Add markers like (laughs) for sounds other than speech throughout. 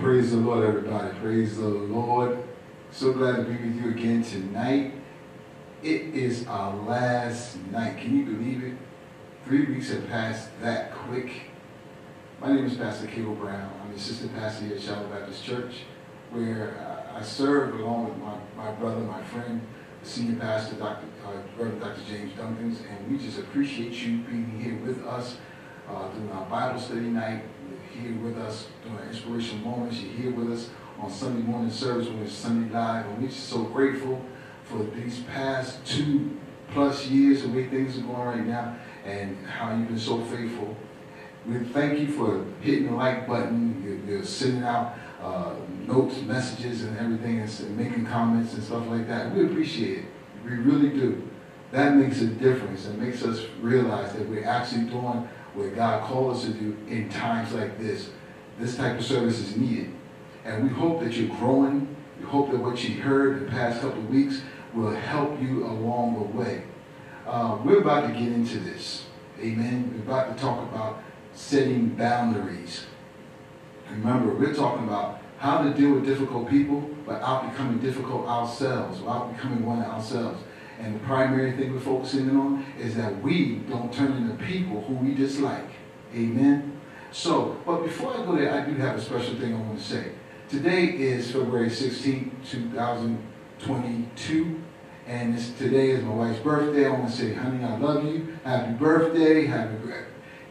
praise the Lord, everybody. Praise the Lord. So glad to be with you again tonight. It is our last night. Can you believe it? Three weeks have passed that quick. My name is Pastor Kato Brown. I'm the assistant pastor here at Shiloh Baptist Church, where I serve along with my, my brother, my friend, the senior pastor, Dr. Uh, Reverend Dr. James Dunkins, and we just appreciate you being here with us uh, during our Bible study night here with us during inspirational moments. You're here with us on Sunday morning service when it's Sunday Live. And we're so grateful for these past two plus years, the way things are going right now, and how you've been so faithful. We thank you for hitting the like button. You're, you're sending out uh, notes, messages, and everything, and making comments and stuff like that. We appreciate it. We really do. That makes a difference. It makes us realize that we're actually doing what God called us to do in times like this. This type of service is needed. And we hope that you're growing. We hope that what you heard the past couple of weeks will help you along the way. Uh, we're about to get into this. Amen. We're about to talk about setting boundaries. Remember, we're talking about how to deal with difficult people without becoming difficult ourselves, without becoming one ourselves. And the primary thing we're focusing on is that we don't turn into people who we dislike. Amen? So, but before I go there, I do have a special thing I want to say. Today is February 16, 2022. And this, today is my wife's birthday. I want to say, honey, I love you. Happy birthday. Happy birthday.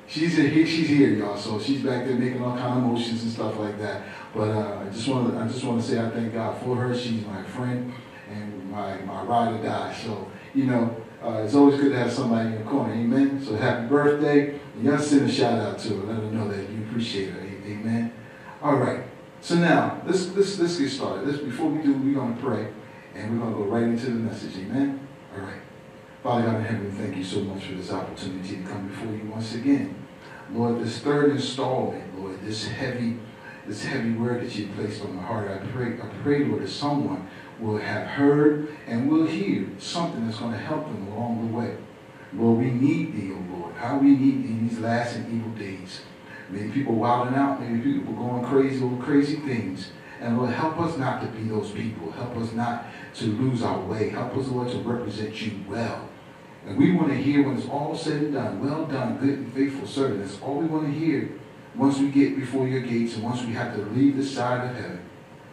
She's here, she's here, y'all. So she's back there making all kind of motions and stuff like that. But uh, I just want to, I just want to say I thank God for her. She's my friend and my, my ride or die. So, you know, uh, it's always good to have somebody in your corner. Amen. So happy birthday. And y'all send a shout out to her. Let her know that you appreciate her. Amen. All right. So now, let's, let's, let's get started. Let's, before we do, we're to pray. And we're to go right into the message. Amen. All right. Father God in heaven, thank you so much for this opportunity to come before you once again. Lord, this third installment, Lord, this heavy, this heavy word that you placed on my heart, I pray, I pray, Lord, that someone will have heard and will hear something that's going to help them along the way. Lord, we need thee, O oh Lord. How we need thee in these last and evil days. Many people wilding out, many people going crazy over crazy things. And Lord, help us not to be those people. Help us not to lose our way. Help us, Lord, to represent you well. And we want to hear when it's all said and done, well done, good and faithful servant. That's all we want to hear once we get before your gates and once we have to leave the side of heaven.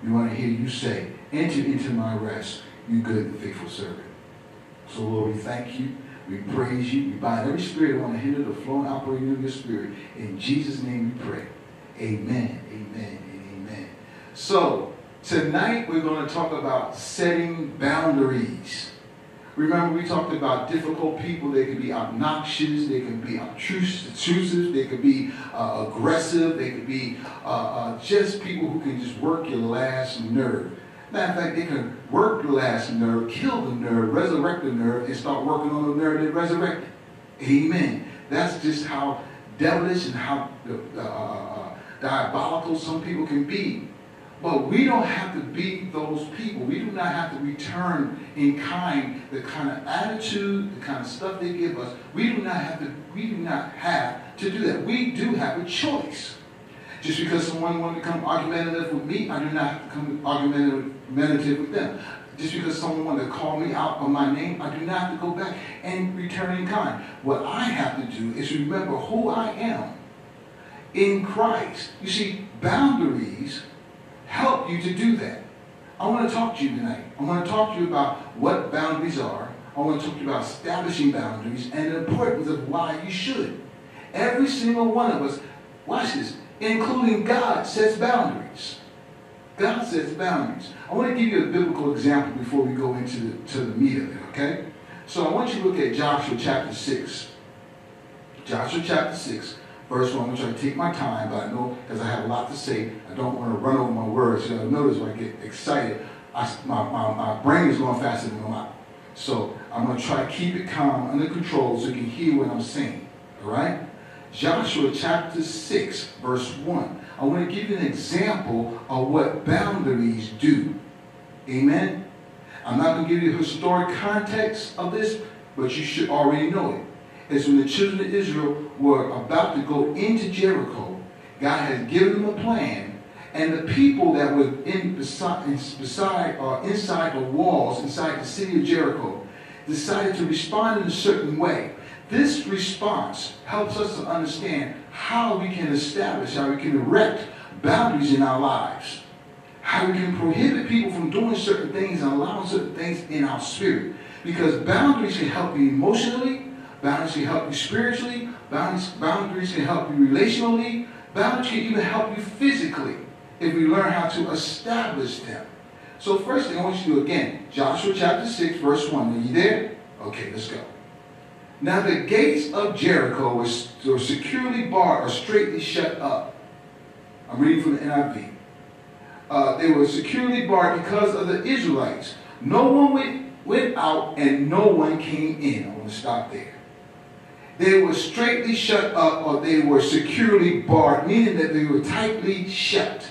We want to hear you say, enter into my rest, you good and faithful servant. So, Lord, we thank you. We praise you. We bind every spirit want to hinder the flow and operating of your spirit. In Jesus' name we pray. Amen, amen, and amen. So, tonight we're going to talk about setting boundaries. Remember, we talked about difficult people. They can be obnoxious. They can be obtrusive. They can be uh, aggressive. They can be uh, uh, just people who can just work your last nerve. Matter of fact, they can work the last nerve, kill the nerve, resurrect the nerve, and start working on the nerve that resurrected. Amen. That's just how devilish and how uh, uh, uh, diabolical some people can be. But we don't have to be those people. We do not have to return in kind the kind of attitude, the kind of stuff they give us. We do not have to, we do not have to do that. We do have a choice. Just because someone wanted to come argumentative with me, I do not have to come argumentative with them. Just because someone wanted to call me out on my name, I do not have to go back and return in kind. What I have to do is remember who I am in Christ. You see, boundaries help you to do that. I want to talk to you tonight. I want to talk to you about what boundaries are. I want to talk to you about establishing boundaries and the importance of why you should. Every single one of us, watch this, including God, sets boundaries. God sets boundaries. I want to give you a biblical example before we go into the, to the meat of it, okay? So I want you to look at Joshua chapter 6. Joshua chapter 6, verse 1. I'm going to try to take my time, but I know because I have a lot to say, I don't want to run over my words. You know, notice when I get excited, I, my, my, my brain is going faster than my mouth. So I'm going to try to keep it calm, under control, so you can hear what I'm saying. All right? Joshua chapter 6, verse 1. I want to give you an example of what boundaries do. Amen? I'm not going to give you the historic context of this, but you should already know it. It's when the children of Israel were about to go into Jericho, God had given them a plan, And the people that were in beside, beside or uh, inside the walls, inside the city of Jericho, decided to respond in a certain way. This response helps us to understand how we can establish, how we can erect boundaries in our lives. How we can prohibit people from doing certain things and allowing certain things in our spirit. Because boundaries can help you emotionally, boundaries can help you spiritually, boundaries, boundaries can help you relationally, boundaries can even help you physically if we learn how to establish them. So first thing I want you to do again, Joshua chapter 6, verse 1. Are you there? Okay, let's go. Now the gates of Jericho were securely barred or straightly shut up. I'm reading from the NIV. Uh, they were securely barred because of the Israelites. No one went, went out and no one came in. I want to stop there. They were straightly shut up or they were securely barred, meaning that they were tightly shut.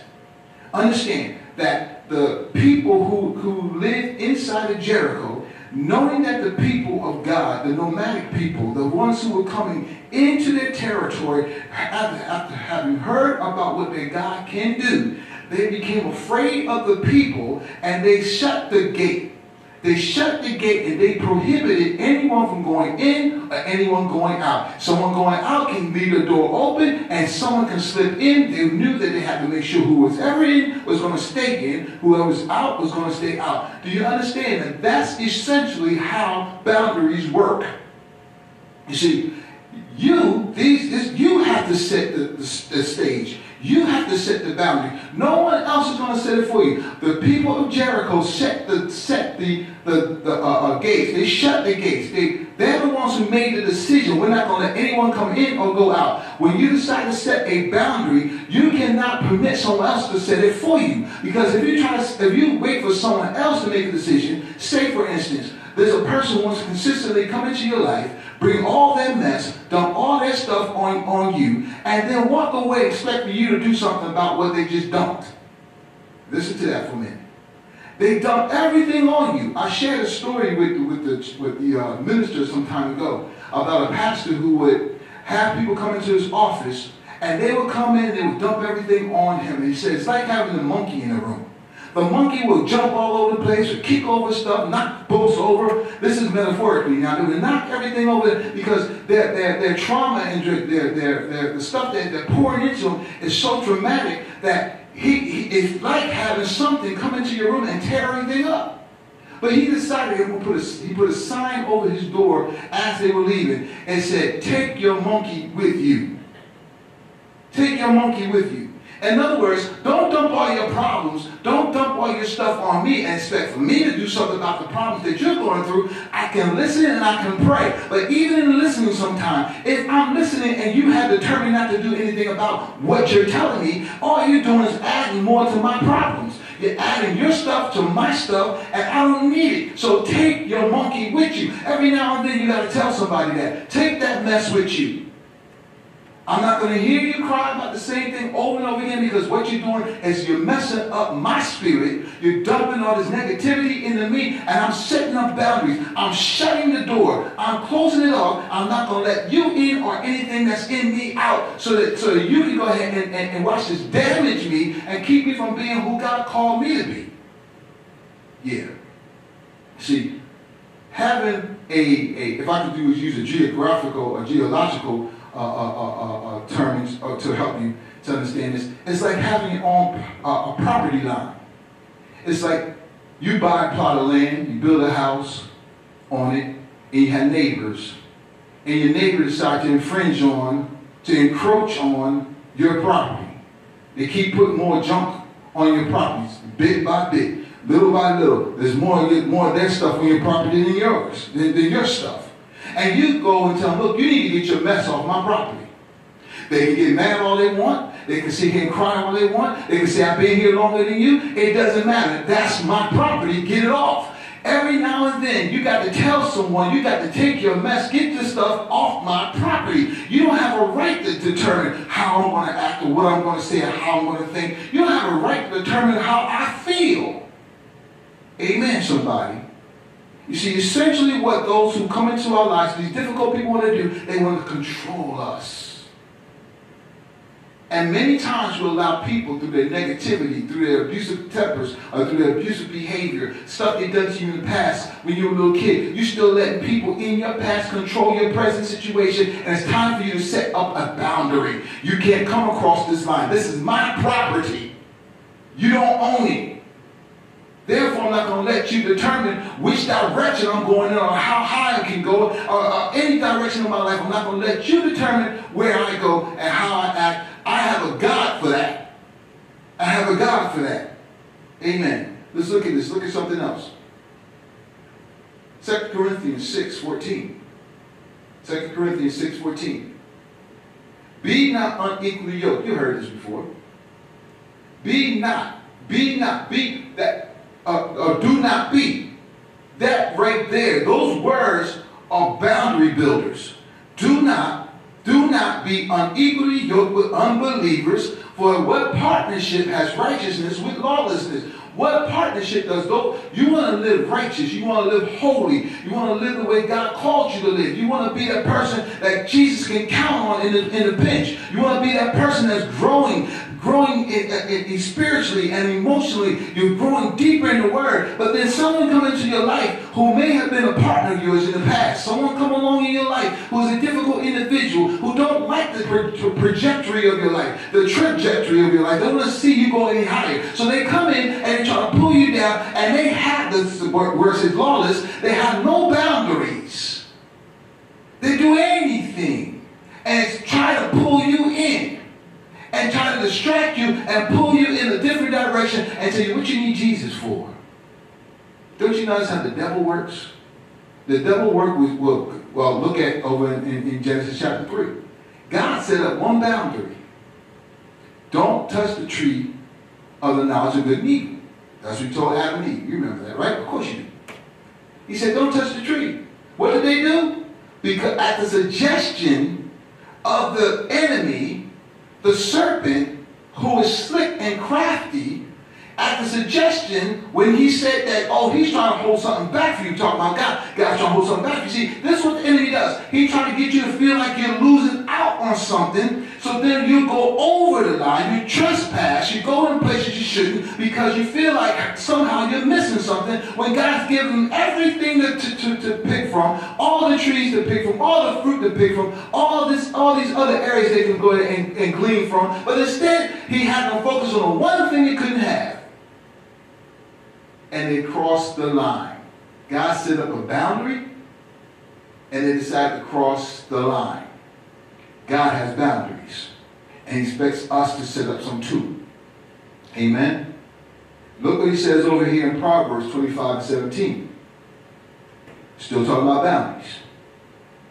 Understand that the people who, who lived inside of Jericho, knowing that the people of God, the nomadic people, the ones who were coming into their territory, after, having heard about what their God can do, they became afraid of the people and they shut the gate. They shut the gate and they prohibited anyone from going in or anyone going out. Someone going out can leave the door open and someone can slip in. They knew that they had to make sure who was ever in was going to stay in, whoever was out was going to stay out. Do you understand that that's essentially how boundaries work? You see, you, these, this, you have to set the, the, the stage. You have to set the boundary. No one else is going to set it for you. The people of Jericho set the set the the, the uh, uh, gates. They shut the gates. They they're the ones who made the decision. We're not going to let anyone come in or go out. When you decide to set a boundary, you cannot permit someone else to set it for you. Because if you try to, if you wait for someone else to make a decision, say for instance, there's a person who wants to consistently come into your life bring all their mess, dump all their stuff on, on you, and then walk away expecting you to do something about what they just dumped. Listen to that for a minute. They dumped everything on you. I shared a story with, with the, with the uh, minister some time ago about a pastor who would have people come into his office and they would come in and they would dump everything on him. And he said, it's like having a monkey in a room. The monkey will jump all over the place, or kick over stuff, knock books over. This is metaphorically now. They will knock everything over because their, their, their trauma and their, their, their, the stuff that they're pouring into them is so traumatic that he, he it's like having something come into your room and tear everything up. But he decided he put, a, he put a sign over his door as they were leaving and said, take your monkey with you. Take your monkey with you. In other words, don't dump all your problems, don't dump all your stuff on me and expect for me to do something about the problems that you're going through. I can listen and I can pray. But even in listening sometimes, if I'm listening and you have determined not to do anything about what you're telling me, all you're doing is adding more to my problems. You're adding your stuff to my stuff, and I don't need it. So take your monkey with you. Every now and then you got to tell somebody that. Take that mess with you. I'm not going to hear you cry about the same thing over and over again because what you're doing is you're messing up my spirit. You're dumping all this negativity into me, and I'm setting up boundaries. I'm shutting the door. I'm closing it off. I'm not going to let you in or anything that's in me out so that, so that you can go ahead and, and, and watch this damage me and keep me from being who God called me to be. Yeah. See, having a, a if I could do is use a geographical or geological uh, uh, uh, terms to help you to understand this. It's like having your own a property line. It's like you buy a plot of land, you build a house on it, and you have neighbors. And your neighbor decide to infringe on, to encroach on your property. They keep putting more junk on your properties, bit by bit, little by little. There's more, more of their stuff on your property than yours, than, than your stuff. And you go and tell them, look, you need to get your mess off my property. They can get mad all they want. They can sit here and cry all they want. They can say, I've been here longer than you. It doesn't matter. That's my property. Get it off. Every now and then, you got to tell someone, you got to take your mess, get this stuff off my property. You don't have a right to determine how I'm going to act or what I'm going to say or how I'm going to think. You don't have a right to determine how I feel. Amen, somebody. You see, essentially what those who come into our lives, these difficult people want to do, they want to control us. And many times we allow people through their negativity, through their abusive tempers, or through their abusive behavior, stuff they done to you in the past when you were a little kid. You still letting people in your past control your present situation, and it's time for you to set up a boundary. You can't come across this line. This is my property. You don't own it. Therefore, I'm not going to let you determine which direction I'm going in or how high I can go or, or any direction of my life. I'm not going to let you determine where I go and how I act. I have a God for that. I have a God for that. Amen. Let's look at this. Look at something else. 2 Corinthians 6, 14. 2 Corinthians 6, 14. Be not unequally yoked. You heard this before. Be not, be not, be that, uh, do not be. That right there, those words are boundary builders. Do not, do not be unequally yoked with unbelievers, for what partnership has righteousness with lawlessness? What partnership does those? You want to live righteous. You want to live holy. You want to live the way God called you to live. You want to be that person that Jesus can count on in the, in the pinch. You want to be that person that's growing, growing in, uh, in, in spiritually and emotionally. You're growing deeper in the Word. But then someone come into your life who may have been a partner of yours in the past. Someone come along in your life who is a difficult individual who don't like the tra- trajectory of your life, the trajectory of your life. They don't want to see you go any higher. So they come in and try to pull you down, and they have this it says lawless. They have no boundaries. They do anything and try to pull you in and try to distract you and pull you in a different direction and tell you what you need Jesus for. Don't you notice how the devil works? The devil work with, will well look at over in, in, in Genesis chapter 3. God set up one boundary. Don't touch the tree of the knowledge of good and evil. That's what he told Adam and Eve. You remember that, right? Of course you do. He said, don't touch the tree. What did they do? Because at the suggestion of the enemy, the serpent, who is slick and crafty, at the suggestion when he said that, oh, he's trying to hold something back for you, talking about God. God's trying to hold something back you. See, this is what the enemy does. He's trying to get you to feel like you're losing out on something. So then you go over the line, you trespass, you go in places you shouldn't because you feel like somehow you're missing something when God's given everything to, to, to, pick from, all the trees to pick from, all the fruit to pick from, all this, all these other areas they can go and, and glean from. But instead, he had them focus on the one thing he couldn't have and they crossed the line. God set up a boundary and they decided to cross the line. God has boundaries and he expects us to set up some too. Amen. Look what he says over here in Proverbs 25 and 17. Still talking about boundaries.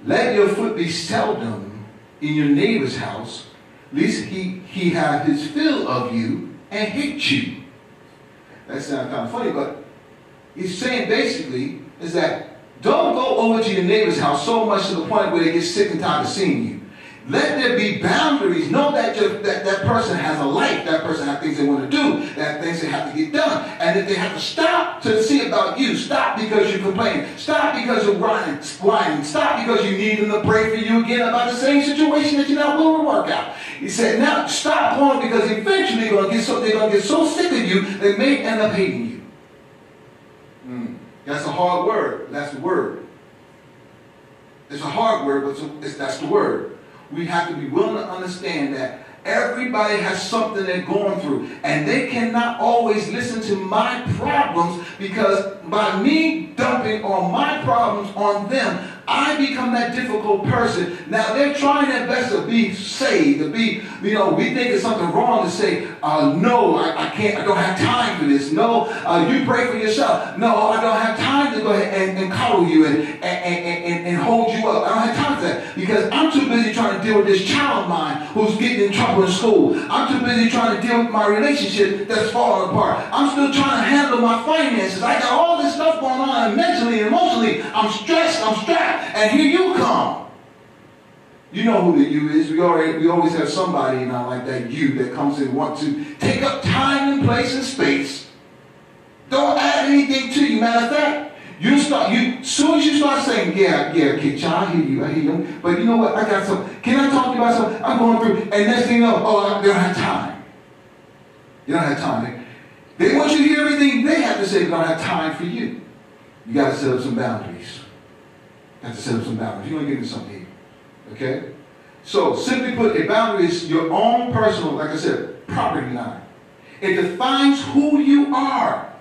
Let your foot be seldom in your neighbor's house, lest he, he have his fill of you and hate you. That sounds kind of funny, but he's saying basically is that don't go over to your neighbor's house so much to the point where they get sick and tired of seeing you. Let there be boundaries. Know that, that that person has a life. That person has things they want to do. That things they have to get done. And if they have to stop to see about you, stop because you're complaining. Stop because you're whining, whining. Stop because you need them to pray for you again about the same situation that you're not willing to work out. He said, now stop going because eventually you're gonna get so, they're going to get so sick of you, they may end up hating you. Mm. That's a hard word. That's the word. It's a hard word, but it's, that's the word we have to be willing to understand that everybody has something they're going through. And they cannot always listen to my problems because by me dumping all my problems on them, I become that difficult person. Now they're trying their best to be saved, to be, you know, we think it's something wrong to say, uh, no, I, I, can't, I don't have time for this. No, uh, you pray for yourself. No, I don't have time to go ahead and, and cuddle you and, and, and, and, hold you up. I don't have time for that because I'm too busy trying to deal with this child of mine who's getting in trouble in school. I'm too busy trying to deal with my relationship that's falling apart. I'm still trying to handle my finances. I got all this stuff going on mentally and emotionally. I'm stressed, I'm and here you come. You know who the you is. We already we always have somebody not like that you that comes and want to take up time and place and space. Don't add anything to you. Matter of fact, you start you soon as you start saying yeah, yeah, okay, I hear you, I hear you. But you know what? I got some. Can I talk to you about something? I'm going through, and next thing you know, oh, they don't have time. You don't have time. They want you to hear everything they have to say, but don't have time for you. You got to set up some boundaries. Have to set up some boundaries. You're going to get into something here. Okay? So, simply put, a boundary is your own personal, like I said, property line. It defines who you are,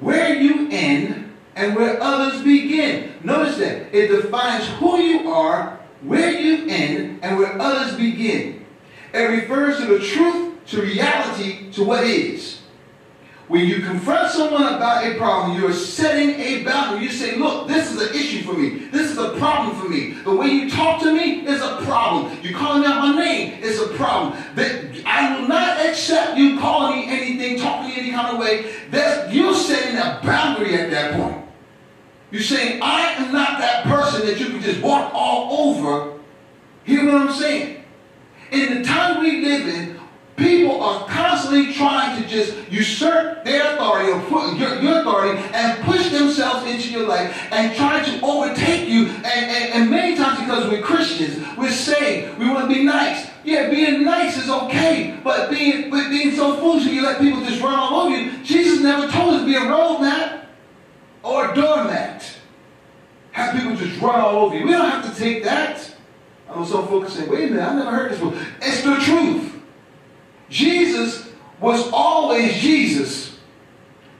where you end, and where others begin. Notice that. It defines who you are, where you end, and where others begin. It refers to the truth, to reality, to what is. When you confront someone about a problem, you're setting a boundary. You say, look, this is an issue for me. This is a problem for me. The way you talk to me is a problem. You calling out my name is a problem. That I will not accept you calling me anything, talking any kind of way. That you're setting a boundary at that point. You're saying, I am not that person that you can just walk all over. Hear what I'm saying? In the time we live in, People are constantly trying to just usurp their authority or put your, your, authority and push themselves into your life and try to overtake you. And, and, and many times because we're Christians, we're saved, we want to be nice. Yeah, being nice is okay, but being but being so foolish you let people just run all over you. Jesus never told us to be a roadmat or a doormat. Have people just run all over you. We don't have to take that. I know some folks say, wait a minute, I've never heard this before. It's the truth. Jesus was always Jesus.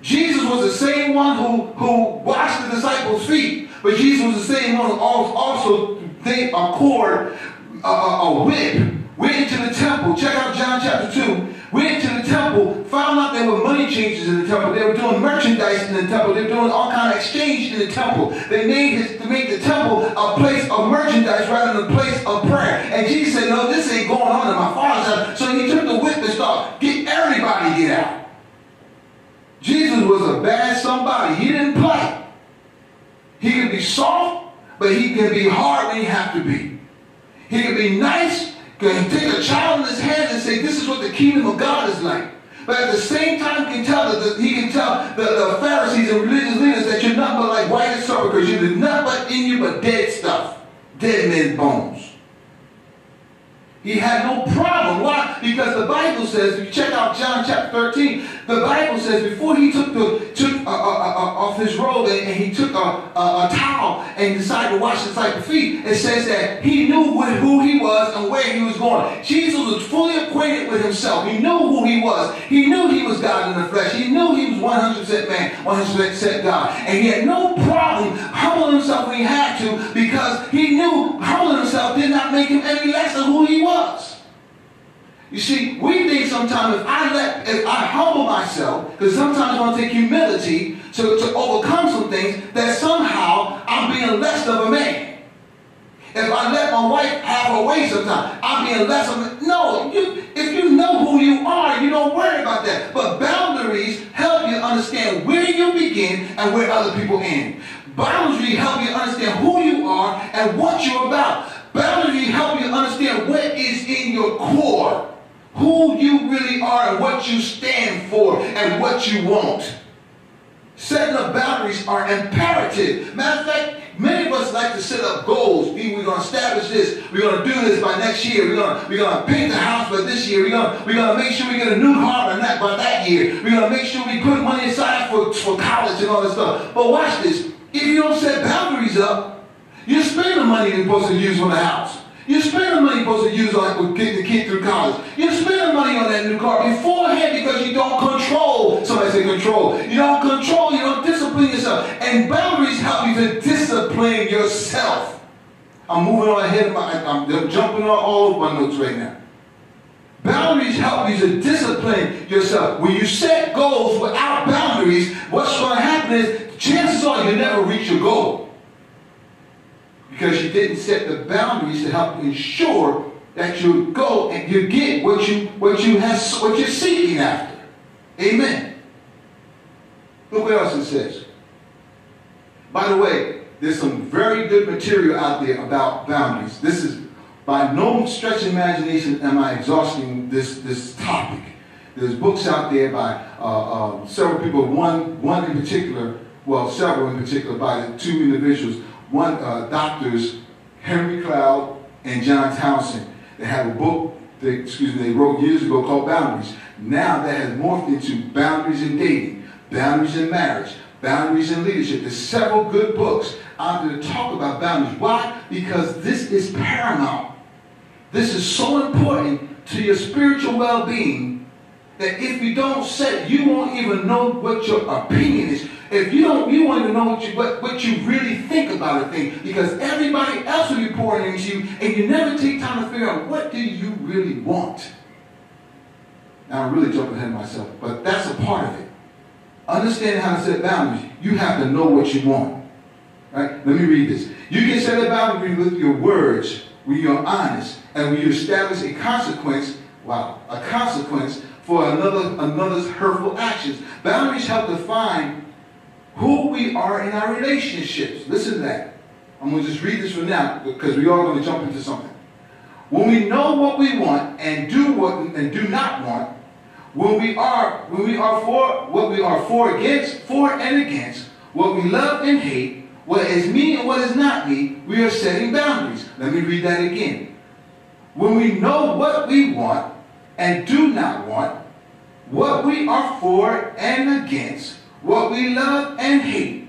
Jesus was the same one who, who washed the disciples' feet, but Jesus was the same one who also they a cord, a, a, whip, went into the temple. Check out John chapter 2. Went into the temple, found out there were money changers in the temple. They were doing merchandise in the temple. They were doing all kind of exchange in the temple. They made his, they made the temple a place of merchandise rather than a place of prayer. And Jesus said, no, this ain't going on in my father's house. So he took the whip and started, get everybody get out. Jesus was a bad somebody. He didn't play. He could be soft, but he can be hard when he have to be. He can be nice, can take a child in his hands and say, this is what the kingdom of God is like. But at the same time, can tell that he can tell the, the, Pharisees and religious leaders that you're not but like white and sepulchres. You're not but in you but dead stuff, dead men's bones. He had no problem. Why? Because the Bible says, if you check out John chapter 13, the Bible says before he took the took uh, uh, uh, uh off his robe and, and he took a, a, a, towel and decided to wash his disciples' feet, it says that he knew what, who he was and where he was going. Jesus was fully acquainted with himself. He knew who he was. He knew he was God in the flesh. He knew he was 100% man, 100% God. And he had no problem humbling himself when he had to because he knew humbling himself did not make him any less than who he was. You see, we think sometimes if I let, if I humble myself, because sometimes I want to take humility to, to overcome some things, that somehow I'm being less of a man. If I let my wife have her way sometimes, I'm being less of a No, you, if you know who you are, you don't worry about that. But boundaries help you understand where you begin and where other people end. Boundaries help you understand who you are and what you're about. Boundaries help you understand what is in your core, who you really are and what you stand for and what you want. Setting up boundaries are imperative. Matter of fact, many of us like to set up goals. We're going to establish this. We're going to do this by next year. We're going to, we're going to paint the house by this year. We're going, to, we're going to make sure we get a new car by that, by that year. We're going to make sure we put money aside for, for college and all this stuff. But watch this. If you don't set boundaries up, you spend the money you're supposed to use on the house. You spend the money you're supposed to use on getting the kid through college. You spend the money on that new car beforehand because you don't control. Somebody say control. You don't control, you don't discipline yourself. And boundaries help you to discipline yourself. I'm moving on ahead. of My, I'm, I'm jumping on all of my notes right now. Boundaries help you to discipline yourself. When you set goals without boundaries, what's going to happen is chances are you never reach your goal because you didn't set the boundaries to help ensure that you go and you get what you what you have what you're seeking after. Amen. Look what else it says. By the way, there's some very good material out there about boundaries. This is by no stretch of imagination am I exhausting this, this topic. There's books out there by uh, uh, several people. One, one in particular well, several in particular, by two individuals. One, uh, doctors, Henry Cloud and John Townsend. They have a book, they, excuse me, they wrote years ago called Boundaries. Now that has morphed into Boundaries in Dating, Boundaries in Marriage, Boundaries in Leadership. There's several good books out there to talk about boundaries. Why? Because this is paramount. This is so important to your spiritual well-being that if you don't set, you won't even know what your opinion is. If you don't, you want to know what you what, what you really think about a thing because everybody else will be pouring into you, and you never take time to figure out what do you really want. Now I'm really jumping ahead of myself, but that's a part of it. Understanding how to set boundaries, you have to know what you want. Right? Let me read this. You can set a boundary with your words when you're honest and when you establish a consequence, wow, a consequence for another another's hurtful actions. Boundaries help define who we are in our relationships. Listen to that. I'm going to just read this for now because we are going to jump into something. When we know what we want and do what and do not want, when we are when we are for what we are for against, for and against, what we love and hate, what is me and what is not me, we are setting boundaries. Let me read that again. When we know what we want and do not want, what we are for and against, what we love and hate,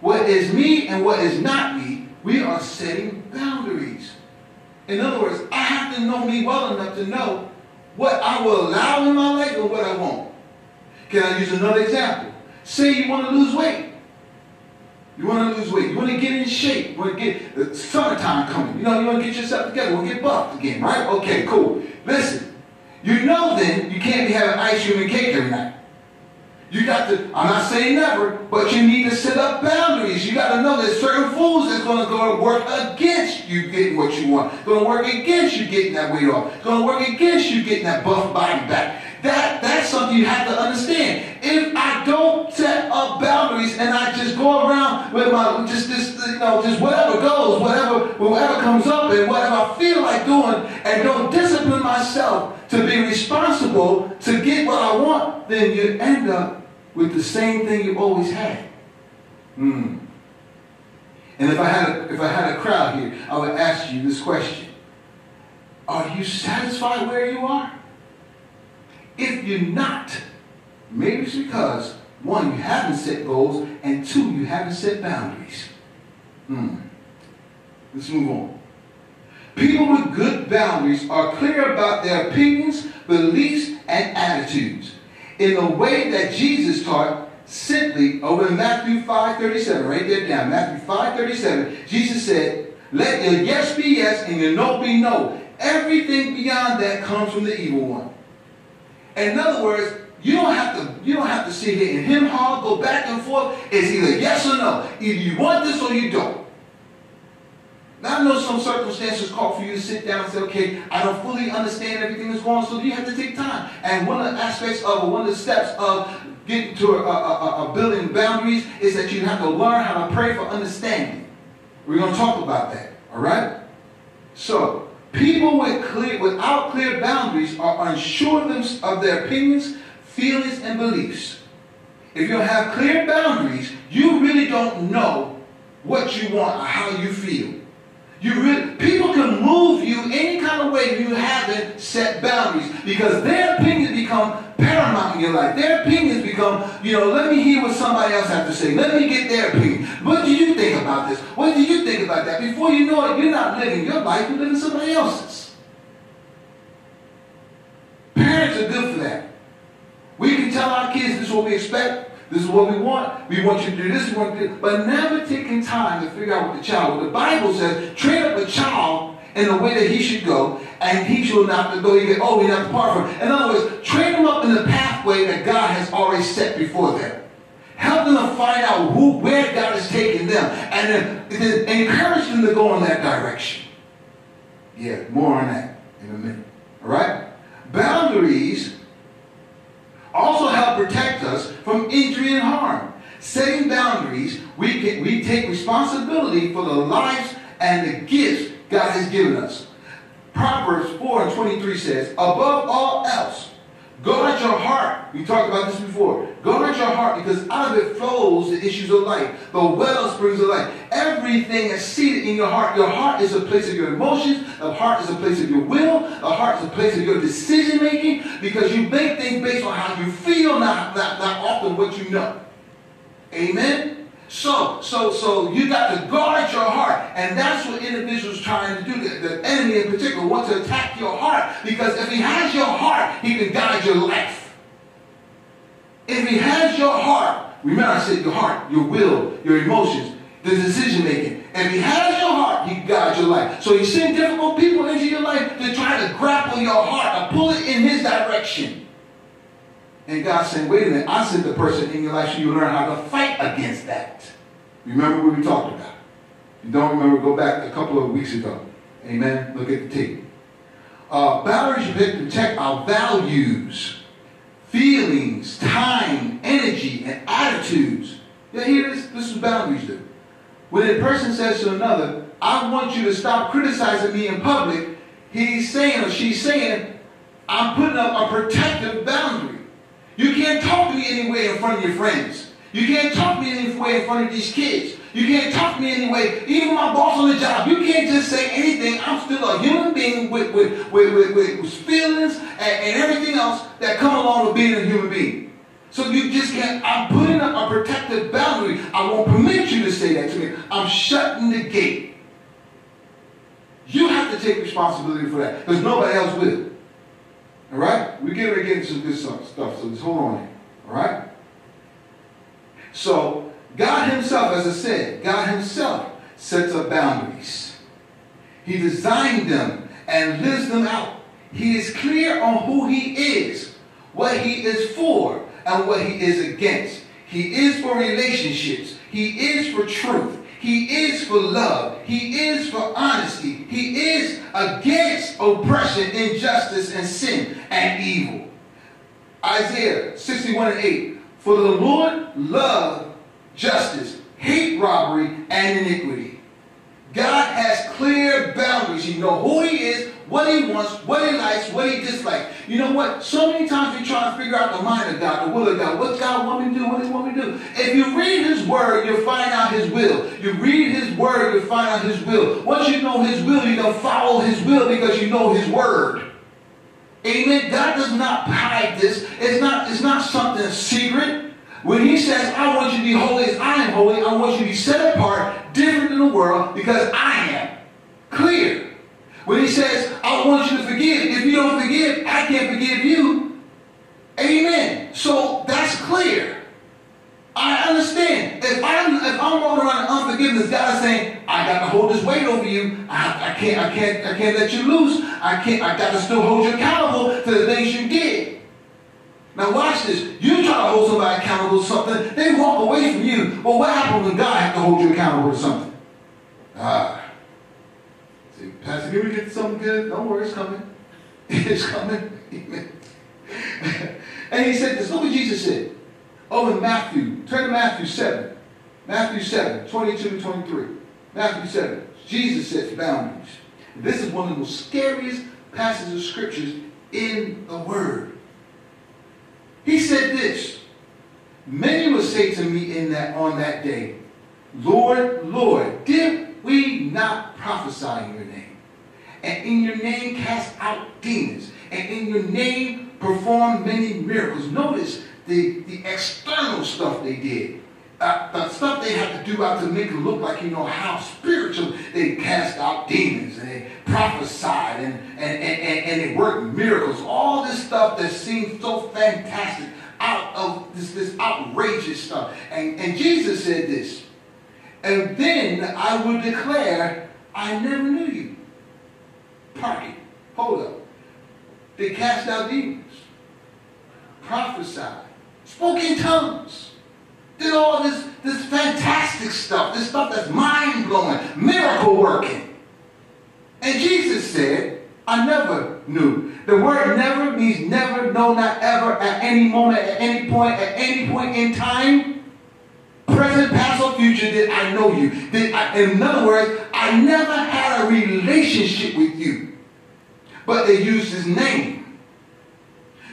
what is me and what is not me, we are setting boundaries. In other words, I have to know me well enough to know what I will allow in my life and what I won't. Can I use another example? Say you want to lose weight. You want to lose weight. You want to get in shape. You want to get the summertime coming. You know, you want to get yourself together. You want to get buffed again, right? Okay, cool. Listen, you know then you can't be having ice cream and cake every night. You got to, I'm not saying never, but you need to set up boundaries. You got to know that certain fools is going to go to work against you getting what you want. Going to work against you getting that weight off. Going to work against you getting that buff body back. That, that's something you have to understand. If I don't set up boundaries and I just go around with my, just this, you know, just whatever goes, whatever, whatever comes up and whatever I feel like doing and don't discipline myself to be responsible to get what I want, then you end up with the same thing you always had. Hmm. And if I had a, if I had a crowd here, I would ask you this question: Are you satisfied where you are? If you're not, maybe it's because one, you haven't set goals, and two, you haven't set boundaries. Hmm. Let's move on. People with good boundaries are clear about their opinions, beliefs, and attitudes in the way that Jesus taught simply over in Matthew 5.37. Write that down. Matthew 5.37. Jesus said, let your yes be yes and your no be no. Everything beyond that comes from the evil one. In other words, you don't have to you don't have to sit here and him hard, go back and forth. It's either yes or no. Either you want this or you don't. Now I know some circumstances call for you to sit down and say, okay, I don't fully understand everything that's going on, so you have to take time. And one of the aspects of, one of the steps of getting to a, a, a, a building boundaries is that you have to learn how to pray for understanding. We're going to talk about that, all right? So, people with clear, without clear boundaries are unsure of their opinions, feelings, and beliefs. If you have clear boundaries, you really don't know what you want or how you feel. You people can move you any kind of way if you haven't set boundaries because their opinions become paramount in your life. Their opinions become, you know, let me hear what somebody else has to say. Let me get their opinion. What do you think about this? What do you think about that? Before you know it, you're not living your life, you're living somebody else's. Parents are good for that. We can tell our kids this is what we expect. This is what we want. We want you to do this. We want to do, but never taking time to figure out what the child. The Bible says, train up a child in the way that he should go, and he shall not go. Get oh, he not depart from. In other words, train them up in the pathway that God has already set before them. Help them to find out who, where God is taking them, and then, then encourage them to go in that direction. Yeah, more on that in a minute. All right. Boundaries also help protect us from injury and harm. Setting boundaries, we, can, we take responsibility for the lives and the gifts God has given us. Proverbs 4 and 23 says, Above all else, Guard your heart. We talked about this before. Guard your heart because out of it flows the issues of life, the well springs of life. Everything is seated in your heart. Your heart is a place of your emotions. The heart is a place of your will. The heart is a place of your decision making because you make things based on how you feel, not, not, not often what you know. Amen? So, so, so you got to guard your heart, and that's what individuals trying to do. The, the enemy in particular wants to attack your heart because if he has your heart, he can guide your life. If he has your heart, remember I said your heart, your will, your emotions, the decision making. If he has your heart, he guides your life. So he sends difficult people into your life to try to grapple your heart, to pull it in his direction. And God saying, wait a minute, I sent the person in your life so you learn how to fight against that. Remember what we talked about. You don't remember, go back a couple of weeks ago. Amen. Look at the tape. Uh, boundaries protect our values, feelings, time, energy, and attitudes. Yeah, here this, this is boundaries do. When a person says to another, I want you to stop criticizing me in public, he's saying or she's saying, I'm putting up a protective boundary. You can't talk to me anyway in front of your friends. You can't talk to me anyway in front of these kids. You can't talk to me anyway. Even my boss on the job, you can't just say anything. I'm still a human being with, with, with, with, with feelings and, and everything else that come along with being a human being. So you just can't, I'm putting up a protective boundary. I won't permit you to say that to me. I'm shutting the gate. You have to take responsibility for that because nobody else will. All right? We're getting to get into some good uh, stuff, so just hold on here. All right? So, God Himself, as I said, God Himself sets up boundaries. He designed them and lives them out. He is clear on who He is, what He is for, and what He is against. He is for relationships. He is for truth. He is for love. He is for honesty. He is against oppression, injustice, and sin and evil. Isaiah 61 and 8. For the Lord loves justice, hate robbery, and iniquity. God has clear boundaries. You know who he is, what he wants, what he likes, what he dislikes. You know what? So many times we try to figure out the mind of God, the will of God. What God want me to do? What he want me to do? If you read his word, you'll find out his will. You read his word, you'll find out his will. Once you know his will, you're going to follow his will because you know his word. Amen. God does not hide this. It's not, it's not something secret. When he says, I want you to be holy as I am holy, I want you to be set apart, different than the world, because I am. Clear. When he says, I want you to forgive, if you don't forgive, I can't forgive you. Amen. So that's clear. I understand. If I'm if I'm walking around in unforgiveness, God is saying, I got to hold this weight over you. I, I can't I can't I can't let you loose. I can't I got to still hold you accountable to the things you did. Now watch this. You try to hold somebody accountable to something, they walk away from you. Well, what happens when God has to hold you accountable to something? Ah. Pastor, can we get something good? Don't worry, it's coming. (laughs) It's coming. Amen. and he said this. Look what Jesus said. Oh, in Matthew. Turn to Matthew 7. Matthew 7, 22 to 23. Matthew 7. Jesus sets boundaries. This is one of the most scariest passages of scriptures in the Word. He said this. Many will say to me in that on that day, Lord, Lord, did we not prophesy in your name? And in your name cast out demons, and in your name perform many miracles. Notice the, the external stuff they did. Uh, the stuff they had to do out to make it look like, you know, how spiritual they cast out demons and they prophesied and, and, and, and, they worked miracles. All this stuff that seemed so fantastic out of this, this outrageous stuff. And, and Jesus said this, and then I will declare, I never knew you. Party. Hold up. They cast out demons, prophesied, spoke in tongues, did all this, this fantastic stuff, this stuff that's mind-blowing, miracle working. And Jesus said, I never knew. The word never means never, no, not ever, at any moment, at any point, at any point in time. Present, past, or future, did I know you? Did I, in other words, I never had a relationship with you. But they used his name.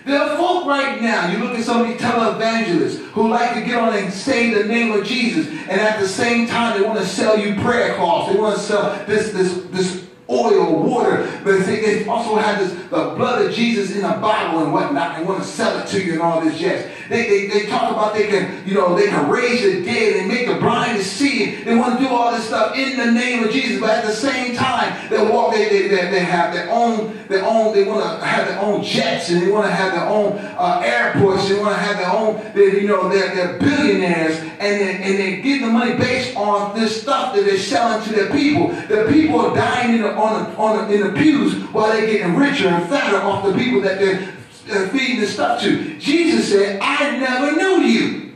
There are folk right now, you look at some of these televangelists who like to get on and say the name of Jesus, and at the same time they want to sell you prayer cloths. They want to sell this, this, this oil, water, but they also have this the blood of Jesus in a bottle and whatnot. They want to sell it to you and all this. Yes, they, they, they talk about they can you know they can raise the dead and make the blind to see. They want to do all this stuff in the name of Jesus, but at the same time they walk they they, they, they have their own their own. They want to have their own jets and they want to have their own uh, airports. They want to have their own. They, you know they're, they're billionaires and they, and they're getting the money based on this stuff that they're selling to their people. The people are dying in the, on the, on in the pews while they're getting richer and fatter off the people that they're uh, feeding the stuff to. Jesus said, I never knew you.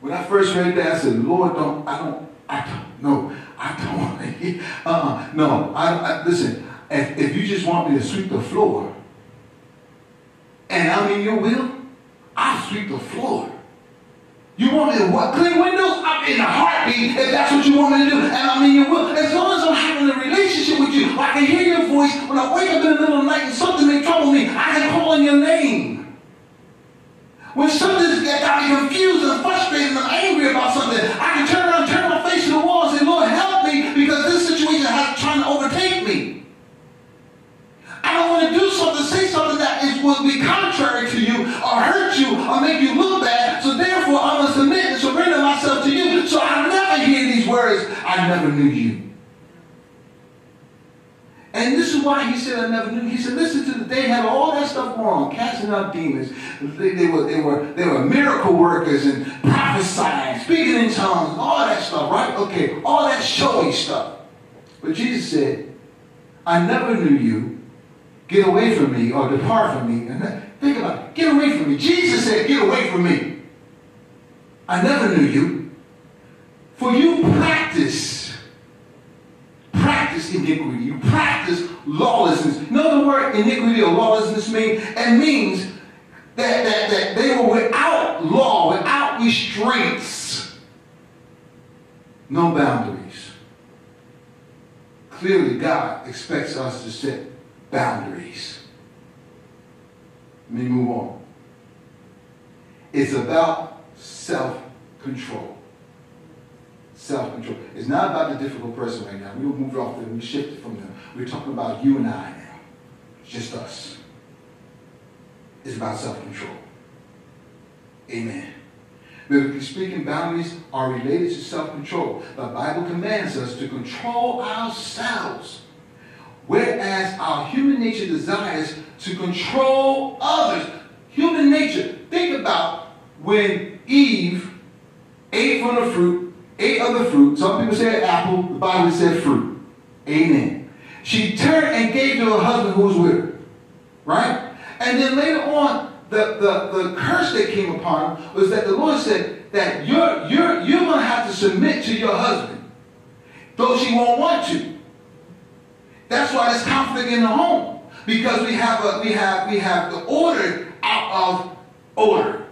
When I first read that, I said, Lord, don't, I don't, I don't, no, I don't want to, uh, no, I, I, listen, if, if you just want me to sweep the floor, and I'm in your will, I'll sweep the floor. You want me to what? Clean windows? I'm in a heartbeat if that's what you want me to do. And I'm in your will. As long as I'm having a relationship with you, I can hear your voice. When I wake up in the middle of the night and something may trouble me, I can call on your name. When something's got me confused and frustrated and I'm angry about something, I can turn around, turn my face to the wall and say, Lord, help me because this situation has trying to overtake me. I don't want to do is, will be contrary to you or hurt you or make you look bad. So therefore, I'm going to submit and surrender myself to you. So I never hear these words, I never knew you. And this is why he said I never knew. He said, listen to the, they had all that stuff wrong, casting out demons. They, they, were, they, were, they were miracle workers and prophesying, speaking in tongues, all that stuff, right? Okay, all that showy stuff. But Jesus said, I never knew you. Get away from me or depart from me. And think about it. Get away from me. Jesus said, get away from me. I never knew you. For you practice, practice iniquity. You practice lawlessness. Know the word iniquity or lawlessness means? It means that, that, that they were without law, without restraints. No boundaries. Clearly, God expects us to set boundaries. Let me move on. It's about self-control. Self-control. It's not about the difficult person right now. We will move off them. We shifted from them. We're talking about you and I now. Just us. It's about self-control. Amen. Biblically speaking, boundaries are related to self-control. The Bible commands us to control ourselves Whereas our human nature desires to control others. Human nature. Think about when Eve ate from the fruit, ate of the fruit. Some people say apple, the Bible said fruit. Amen. She turned and gave to her husband who was with her. Right? And then later on, the, the, the curse that came upon him was that the Lord said that you're, you're, you're going to have to submit to your husband, though she won't want to. That's why there's conflict in the home. Because we have a, we have we have the order out of order.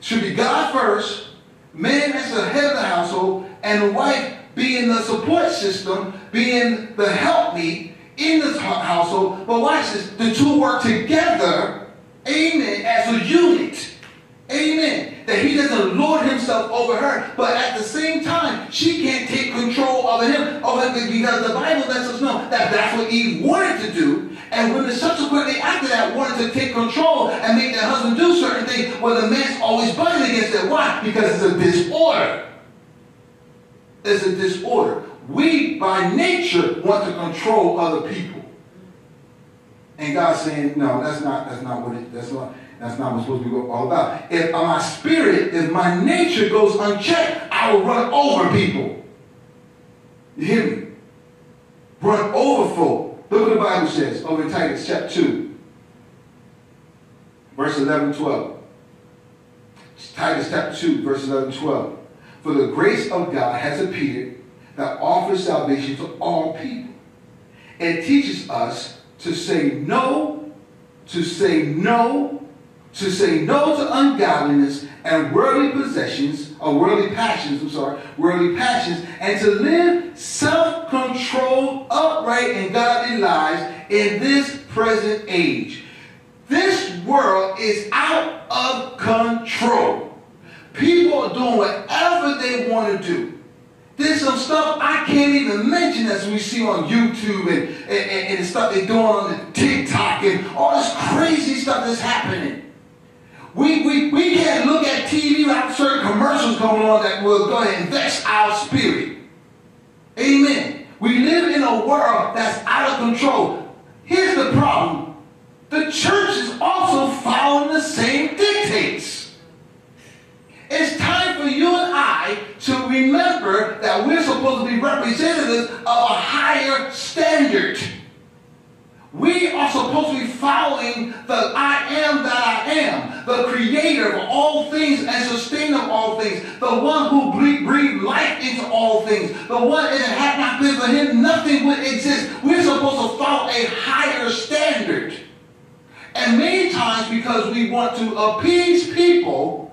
Should be God first, man as the head of the household, and the wife being the support system, being the help me in this household. But watch this, the two work together, amen, as a unit. Amen. That he doesn't lord himself over her, but at the same time, she can't take control of him over because the Bible lets us know that that's what Eve wanted to do. And women subsequently after that wanted to take control and make their husband do certain things, well, the man's always butting against it. Why? Because it's a disorder. It's a disorder. We, by nature, want to control other people. And God's saying, no, that's not, that's not what it, that's not, that's not what's supposed to be all about. If my spirit, if my nature goes unchecked, I will run over people. You hear me? Run over folk. Look what the Bible says over in Titus chapter 2, verse 11 12. Titus chapter 2, verse 11 12. For the grace of God has appeared that offers salvation to all people. It teaches us to say no, to say no to say no to ungodliness and worldly possessions, or worldly passions, I'm sorry, worldly passions, and to live self-controlled, upright, and godly lives in this present age. This world is out of control. People are doing whatever they want to do. There's some stuff I can't even mention as we see on YouTube and, and, and the stuff they're doing on the TikTok and all this crazy stuff that's happening. We, we, we can't look at TV without certain commercials going on that will go and vex our spirit. Amen. We live in a world that's out of control. Here's the problem. The church is also following the same dictates. It's time for you and I to remember that we're supposed to be representatives of a higher standard. We are supposed to be following the I am that I am, the creator of all things and sustainer of all things, the one who breathed life into all things, the one that had not been for him, nothing would exist. We're supposed to follow a higher standard. And many times, because we want to appease people,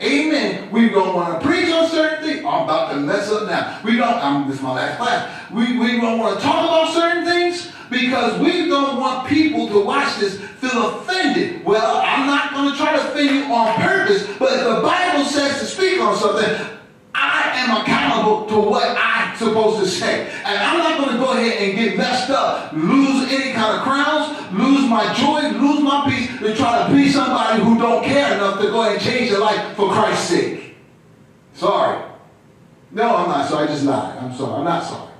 amen, we don't want to preach on certain things. I'm about to mess up now. We don't, um, this is my last class. We, we don't want to talk about certain things because we don't want people to watch this feel offended. Well, I'm not going to try to offend you on purpose, but if the Bible says to speak on something, I am accountable to what I'm supposed to say. And I'm not going to go ahead and get messed up, lose any kind of crowns, lose my joy, lose my peace to try to be somebody who don't care enough to go ahead and change their life for Christ's sake. Sorry. No, I'm not sorry. I just lied. I'm sorry. I'm not sorry.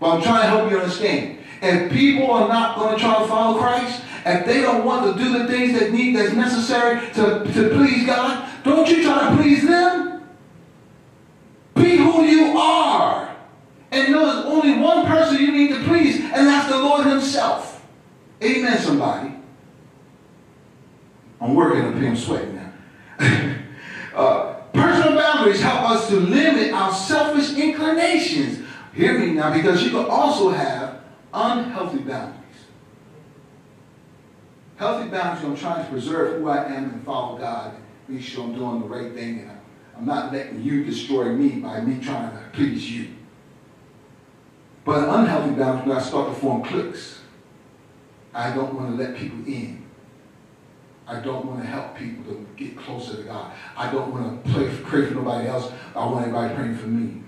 But I'm trying to help you understand. If people are not going to try to follow Christ, if they don't want to do the things that need that's necessary to, to please God, don't you try to please them. Be who you are. And know there's only one person you need to please, and that's the Lord Himself. Amen, somebody. I'm working here, I'm sweating now. (laughs) uh, personal boundaries help us to limit our selfish inclinations. Hear me now, because you can also have unhealthy boundaries. Healthy boundaries, I'm trying to preserve who I am and follow God. Make sure I'm doing the right thing and I'm not letting you destroy me by me trying to please you. But unhealthy boundaries, when I start to form cliques. I don't want to let people in. I don't want to help people to get closer to God. I don't want to pray, for nobody else. I want everybody praying for me.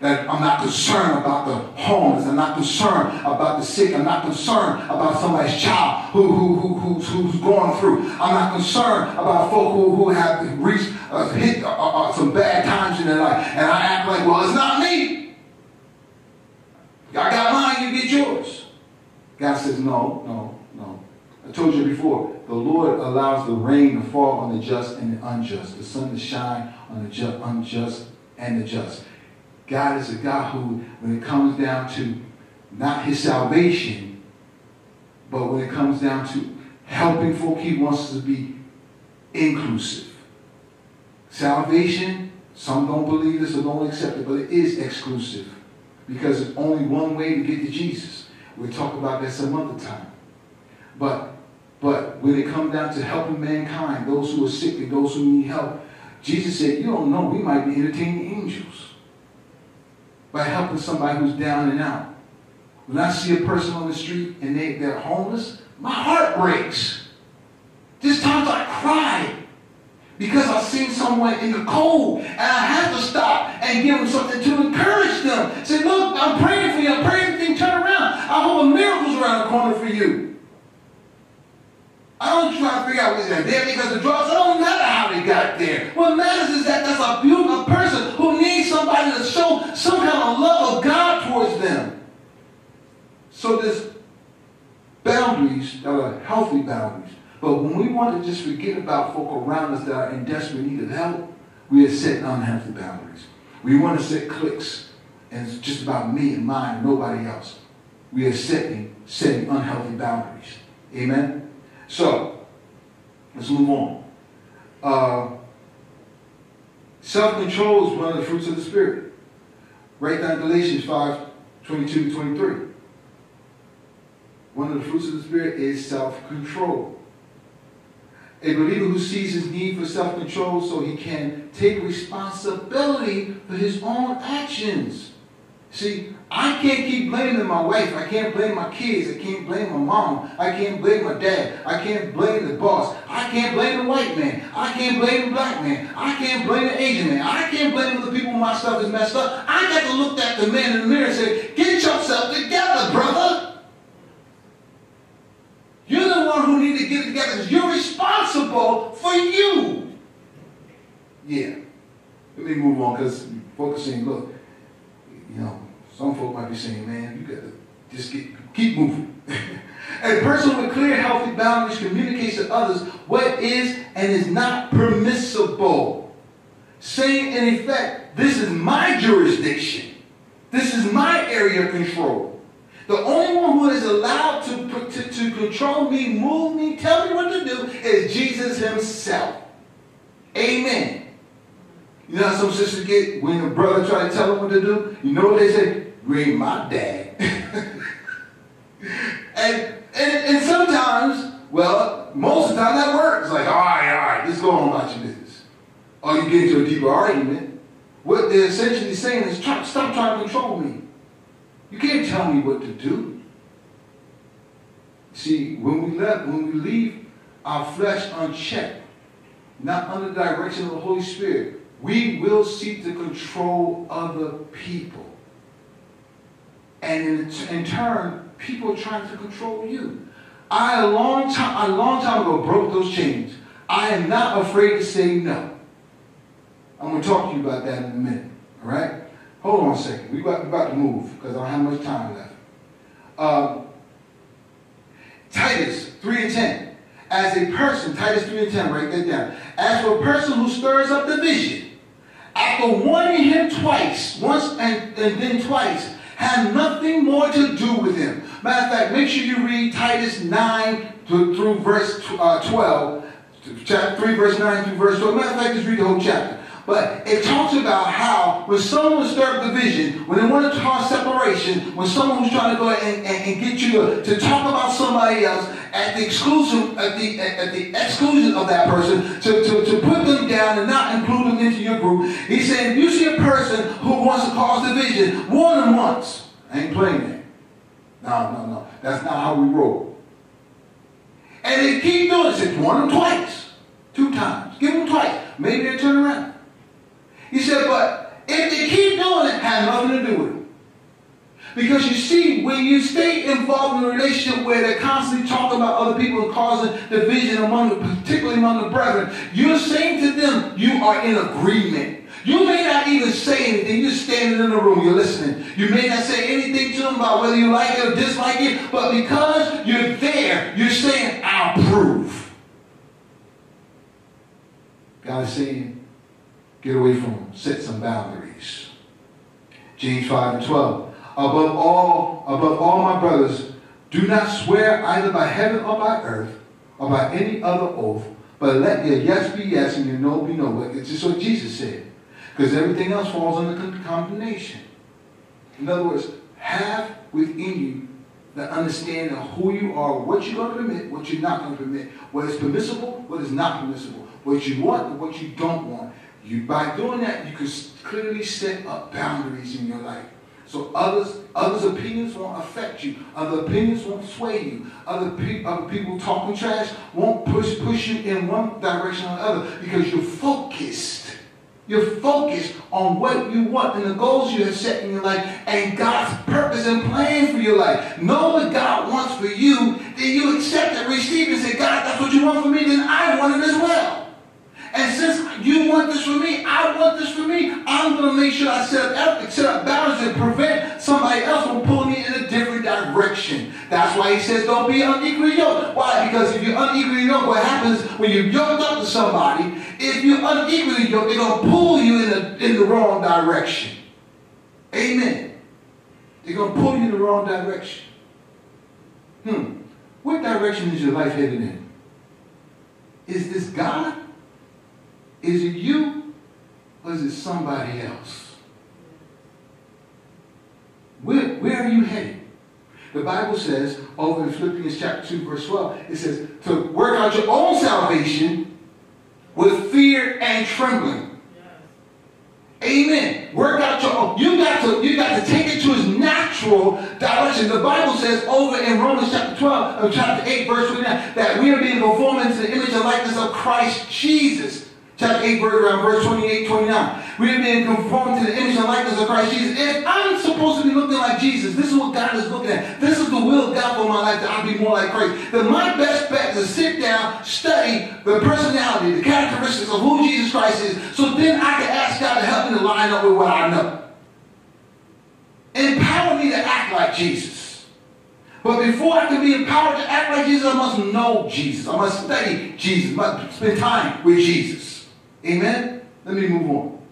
That I'm not concerned about the homeless. I'm not concerned about the sick. I'm not concerned about somebody's child who, who, who, who's, who's going through. I'm not concerned about folk who, who have reached, uh, hit uh, uh, some bad times in their life. And I act like, well, it's not me. I got mine, you get yours. God says, no, no, no. I told you before, the Lord allows the rain to fall on the just and the unjust, the sun to shine on the just, unjust and the just. God is a God who, when it comes down to not his salvation, but when it comes down to helping folk, he wants to be inclusive. Salvation, some don't believe this or don't accept it, but it is exclusive because it's only one way to get to Jesus. We'll talk about that some other time. But, but when it comes down to helping mankind, those who are sick and those who need help, Jesus said, you don't know, we might be entertaining angels by helping somebody who's down and out. When I see a person on the street and they, they're homeless, my heart breaks. There's times I cry because I've seen someone in the cold and I have to stop and give them something to encourage them. Say, look, I'm praying for you. I'm praying for you. Turn around. I hope a miracle's around the corner for you. I don't try to figure out what's there because the drugs. It don't matter how they got there. What matters is that there's a beautiful person who needs somebody to show some kind of love of God towards them. So there's boundaries that are healthy boundaries. But when we want to just forget about folk around us that are in desperate need of help, we are setting unhealthy boundaries. We want to set cliques, and it's just about me and mine and nobody else. We are setting, setting unhealthy boundaries. Amen? So, let's move on. Uh, self-control is one of the fruits of the Spirit. Write down Galatians 5, 22 to 23. One of the fruits of the Spirit is self-control. A believer who sees his need for self-control so he can take responsibility for his own actions. See, I can't keep blaming my wife. I can't blame my kids. I can't blame my mom. I can't blame my dad. I can't blame the boss. I can't blame the white man. I can't blame the black man. I can't blame the Asian man. I can't blame the people my stuff is messed up. I got to look at the man in the mirror and say, get yourself together, brother. One who need to get together. You're responsible for you. Yeah. Let me move on because focusing, look, you know, some folk might be saying, man, you got to just get, keep moving. (laughs) a person with clear, healthy boundaries communicates to others what is and is not permissible. Saying, in effect, this is my jurisdiction. This is my area of control. The only one who is allowed to, to, to control me, move me, tell me what to do is Jesus himself. Amen. You know how some sisters get when a brother try to tell them what to do? You know what they say? Ain't my dad. (laughs) and, and, and sometimes, well, most of the time that works. Like, all right, all right, let's go on about your business. Or you get into a deeper argument. What they're essentially saying is, stop trying to control me. You can't tell me what to do. See, when we let, when we leave our flesh unchecked, not under the direction of the Holy Spirit, we will seek to control other people. And in, in turn, people are trying to control you. I, a long, time, a long time ago, broke those chains. I am not afraid to say no. I'm going to talk to you about that in a minute. All right? Hold on a second. We're about, about to move because I don't have much time left. Um, Titus 3 and 10. As a person, Titus 3 and 10, write that down. As for a person who stirs up division, after warning him twice, once and, and then twice, had nothing more to do with him. Matter of fact, make sure you read Titus 9 to, through verse uh, 12, chapter 3, verse 9 through verse 12. Matter of fact, just read the whole chapter. But it talks about how when someone stirs division, when they want to cause separation, when someone who's trying to go and, and, and get you to, to talk about somebody else at the exclusion at the at the exclusion of that person, to, to, to put them down and not include them into your group. He said, if you see a person who wants to cause division, warn them once. I ain't playing that. No, no, no. That's not how we roll. And they keep doing it. Warn them twice. Two times. Give them twice. Maybe they turn around. He said, but if they keep doing it, have nothing to do with it. Because you see, when you stay involved in a relationship where they're constantly talking about other people and causing division among, particularly among the brethren, you're saying to them, you are in agreement. You may not even say anything. You're standing in the room, you're listening. You may not say anything to them about whether you like it or dislike it, but because you're there, you're saying, I approve. God is saying, Get away from them. Set some boundaries. James 5 and 12. Above all, above all my brothers, do not swear either by heaven or by earth or by any other oath, but let your yes be yes and your no be no. It's just what Jesus said. Because everything else falls under condemnation. In other words, have within you the understanding of who you are, what you're going to permit, what you're not going to permit, what is permissible, what is not permissible, what you want and what you don't want. You, by doing that, you can clearly set up boundaries in your life. So others, others' opinions won't affect you. Other opinions won't sway you. Other, pe other people talking trash won't push push you in one direction or another because you're focused. You're focused on what you want and the goals you have set in your life and God's purpose and plan for your life. Know what God wants for you, then you accept and receive and say, God, that's what you want for me, then I want it as well. And since you want this for me, I want this for me, I'm going to make sure I set up, set up boundaries and prevent somebody else from pulling me in a different direction. That's why he says don't be unequally yoked. Why? Because if you're unequally yoked, what happens when you're yoked up to somebody, if you're unequally yoked, they're going to pull you in, a, in the wrong direction. Amen. They're going to pull you in the wrong direction. Hmm. What direction is your life headed in? Is this God? Is it you or is it somebody else? Where, where are you headed? The Bible says over in Philippians chapter 2, verse 12, it says to work out your own salvation with fear and trembling. Yes. Amen. Work out your own. You got to you got to take it to its natural direction. The Bible says over in Romans chapter 12, or chapter 8, verse 29, that we are being conformed into the image and likeness of Christ Jesus. Chapter 8, verse, around verse 28, 29. We are being conformed to the image and likeness of Christ Jesus. If I'm supposed to be looking like Jesus, this is what God is looking at. This is the will of God for my life, that I be more like Christ. Then my best bet is to sit down, study the personality, the characteristics of who Jesus Christ is, so then I can ask God to help me to line up with what I know. Empower me to act like Jesus. But before I can be empowered to act like Jesus, I must know Jesus. I must study Jesus. I must spend time with Jesus. Amen? Let me move on.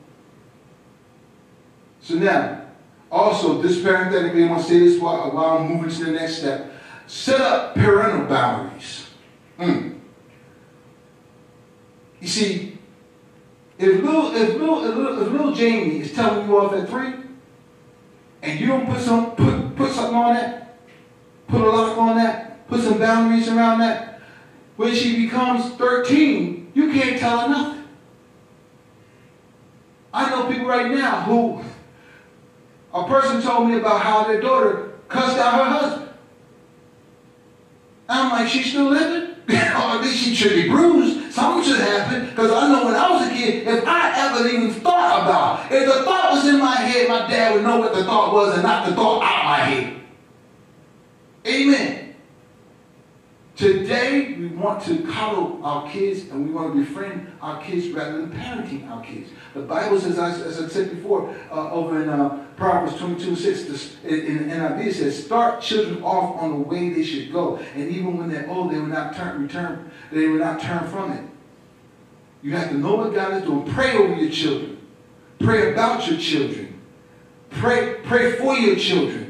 So now, also, this parenthetically, I want to say this while, while I'm moving to the next step. Set up parental boundaries. Mm. You see, if little, if little, if little, if little Jamie is telling you off at three, and you don't put some put put something on that, put a lock on that, put some boundaries around that, when she becomes 13, you can't tell her nothing. I know people right now who, a person told me about how their daughter cussed out her husband. I'm like, she's still living? or at least she should be bruised. Something should happen. Because I know when I was a kid, if I ever even thought about, if the thought was in my head, my dad would know what the thought was and not the thought out of my head. Amen. Today, we want to coddle our kids and we want to befriend our kids rather than parenting our kids. The Bible says, as, I said before, uh, over in uh, Proverbs 22 6, this, in, in NIV, it says, Start children off on the way they should go. And even when they're old, they will not turn, return, they will not turn from it. You have to know what God is doing. Pray over your children. Pray about your children. Pray, pray for your children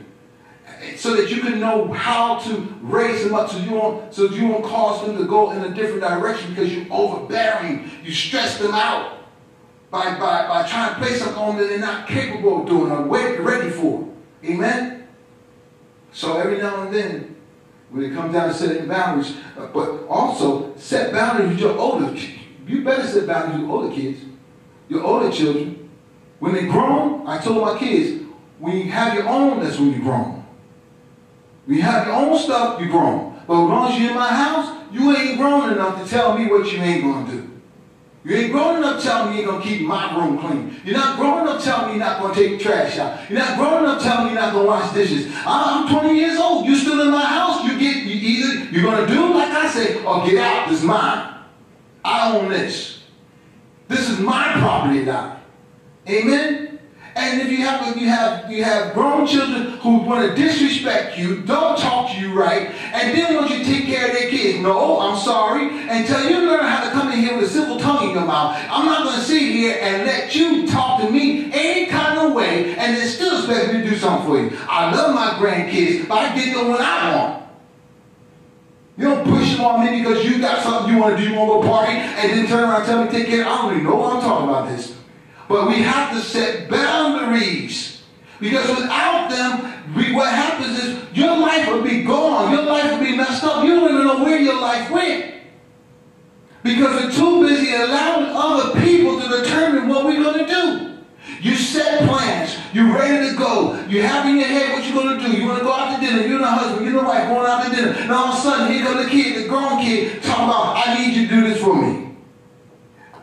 so that you can know how to raise them up so you won't so you won't cause them to go in a different direction because you're overbearing. You stress them out by, by, by trying to place something on that they're not capable of doing or ready for. Amen? So every now and then, when it comes down to setting boundaries, uh, but also set boundaries with your older kids. You better set boundaries with your older kids, your older children. When they're grown, I told my kids, when you have your own, that's when you're grown. You have your own stuff, you're grown. But as long as you're in my house, you ain't grown enough to tell me what you ain't going to do. You ain't grown enough telling me you're going to keep my room clean. You're not grown enough telling me you're not going to take trash out. You're not grown enough telling me you're not going to wash dishes. I'm 20 years old. You're still in my house. You get you either you're going to do like I say or get out. This is mine. I own this. This is my property now. Amen? And if you have you have you have grown children who want to disrespect you, don't talk to you right, and then want you to take care of their kids. No, I'm sorry. Until you learn how to come in here with a civil tongue in your mouth, I'm not going to sit here and let you talk to me any kind of way and then still expect me to do something for you. I love my grandkids, but I get them when I want. You don't push them on me because you got something you want to do, you want to go party, and then turn around and tell me take care. I don't even know what I'm talking about this. But we have to set boundaries. Because without them, we, what happens is your life will be gone. Your life will be messed up. You don't even know where your life went. Because we're too busy allowing other people to determine what we're going to do. You set plans. You're ready to go. You have in your head what you're going to do. You want to go out to dinner. You're the husband. You're the wife going out to dinner. And all of a sudden, here comes the kid, the grown kid, talking about, I need you to do this for me.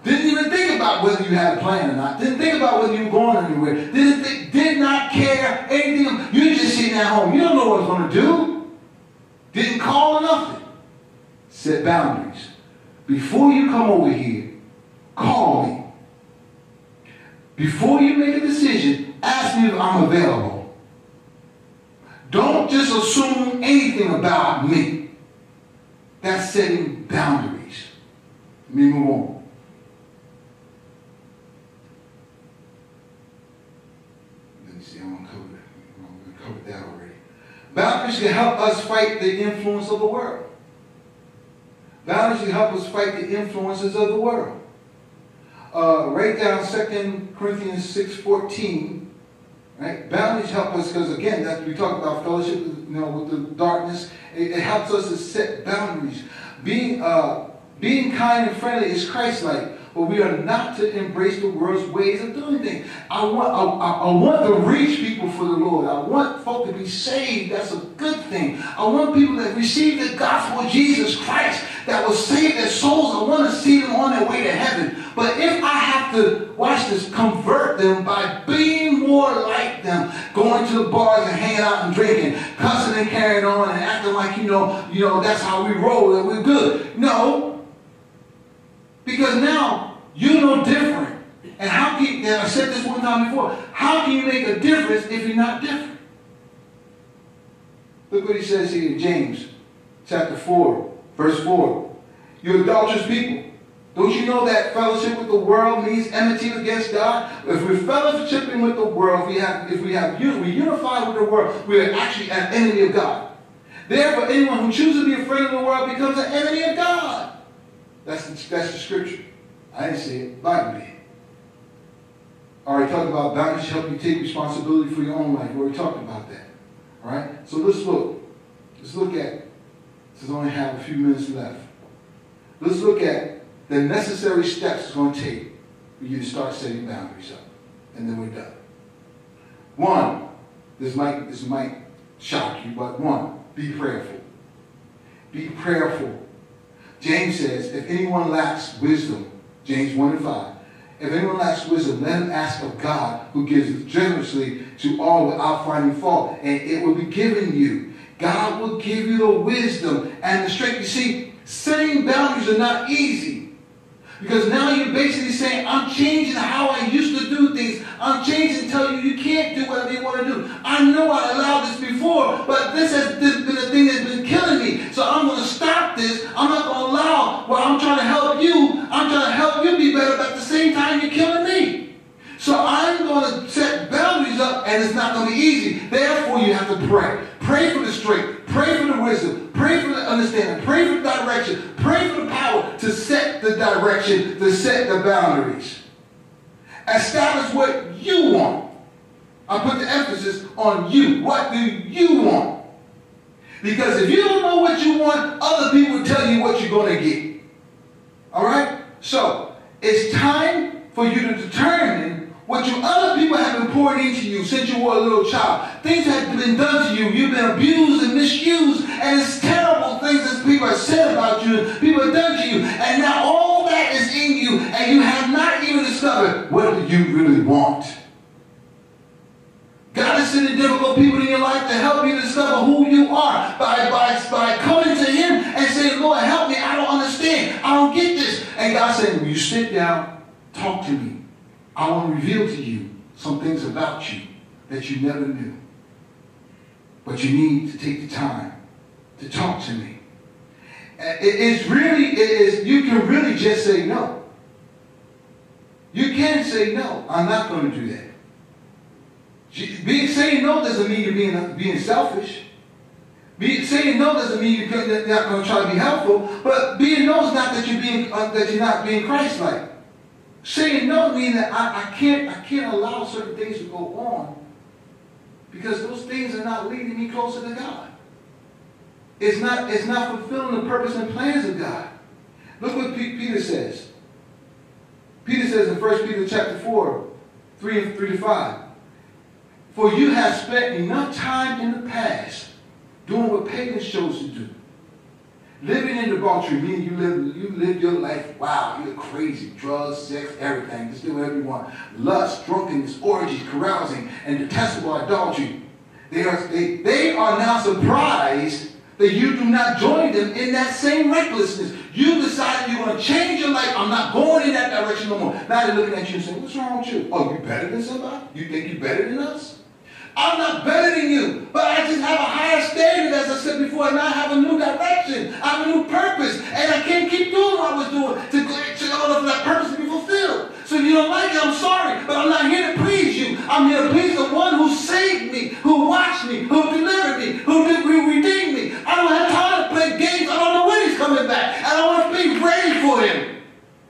Didn't even think about whether you had a plan or not. Didn't think about whether you were going anywhere. Didn't think, did not care anything. You're just sitting at home. You don't know what it's going to do. Didn't call or nothing. Set boundaries. Before you come over here, call me. Before you make a decision, ask me if I'm available. Don't just assume anything about me. That's setting boundaries. Let me move on. Boundaries can help us fight the influence of the world. Boundaries can help us fight the influences of the world. Uh, write down 2 Corinthians 6.14. Right? Boundaries help us because, again, that we talk about fellowship you know, with the darkness. It, it helps us to set boundaries. Being, uh, being kind and friendly is Christ-like. But we are not to embrace the world's ways of doing things. I want, I, I, want to reach people for the Lord. I want folk to be saved. That's a good thing. I want people that receive the gospel of Jesus Christ that will save their souls. I want to see them on their way to heaven. But if I have to, watch this, convert them by being more like them, going to the bars and hanging out and drinking, cussing and carrying on and acting like, you know, you know, that's how we roll and we're good. No. Because now you know different. And how can, and I said this one time before, how can you make a difference if you're not different? Look what he says here in James chapter 4. Verse 4. You adulterous people. Don't you know that fellowship with the world means enmity against God? If we're fellowshipping with the world, if we have, if we have, we unify with the world, we are actually an enemy of God. Therefore, anyone who chooses to be a friend of the world becomes an enemy of God. That's the, that's the scripture. I didn't say it. Bible did. All right, talk about boundaries help you take responsibility for your own life. We already talked about that. All right? So let's look. Let's look at since I only have a few minutes left. Let's look at the necessary steps it's going to take for you to start setting boundaries up. And then we're done. One, this might, this might shock you, but one, be prayerful. Be prayerful. James says, if anyone lacks wisdom, James 1 and 5, if anyone lacks wisdom, let him ask of God, who gives generously to all without finding fault, and it will be given you. God will give you the wisdom and the strength. You see, setting boundaries are not easy. Because now you're basically saying, I'm changing how I used to do things. I'm changing, tell you you can't do whatever you want to do. I know I allowed this before, but this has been a thing that's been killing me. So I'm going to stop this. I'm not going to allow, well, I'm trying to help you. I'm trying to help you be better, but at the same time, you're killing me. So I'm going to set boundaries up, and it's not going to be easy. Therefore, you have to pray. Pray for the strength. Pray for the wisdom. Pray for the understanding. Pray for the direction. Pray for the power to set the direction, to set the boundaries. Establish what you want. I put the emphasis on you. What do you want? Because if you don't know what you want, other people tell you what you're going to get. All right? So, it's time for you to determine what you other people poured into you since you were a little child. Things have been done to you. You've been abused and misused. And it's terrible things that people have said about you, people have done to you. And now all that is in you, and you have not even discovered what do you really want. God is sending difficult people in your life to help you discover who you are by, by, by coming to Him and saying, Lord, help me. I don't understand. I don't get this. And God said, Will you sit down, talk to me. I want to reveal to you some things about you that you never knew. But you need to take the time to talk to me. It's really, it is, you can really just say no. You can say no. I'm not going to do that. Being saying no doesn't mean you're being, being selfish. Being, saying no doesn't mean you're not going to try to be helpful. But being no is not that you're being uh, that you're not being Christ-like. Saying no means that I, I, can't, I can't allow certain things to go on because those things are not leading me closer to God. It's not, it's not fulfilling the purpose and plans of God. Look what Peter says. Peter says in 1 Peter chapter 4, 3 and 3 to 5. For you have spent enough time in the past doing what pagans chose to do Living in debauchery means you live you live your life, wow, you're crazy. Drugs, sex, everything. Just do whatever you want. Lust, drunkenness, orgies, carousing, and detestable idolatry. They are, they, they are now surprised that you do not join them in that same recklessness. You decided you're going to change your life. I'm not going in that direction no more. Now they're looking at you and saying, what's wrong with you? Oh, you better than somebody? You think you're better than us? I'm not better than you, but I just have a higher standard, as I said before, and I have a new direction. I have a new purpose, and I can't keep doing what I was doing to, to order for that purpose to be fulfilled. So if you don't like it, I'm sorry, but I'm not here to please you. I'm here to please the one who saved me, who watched me, who delivered me, who redeemed me. I don't have time to play games. I don't know when he's coming back. And I want to be ready for him.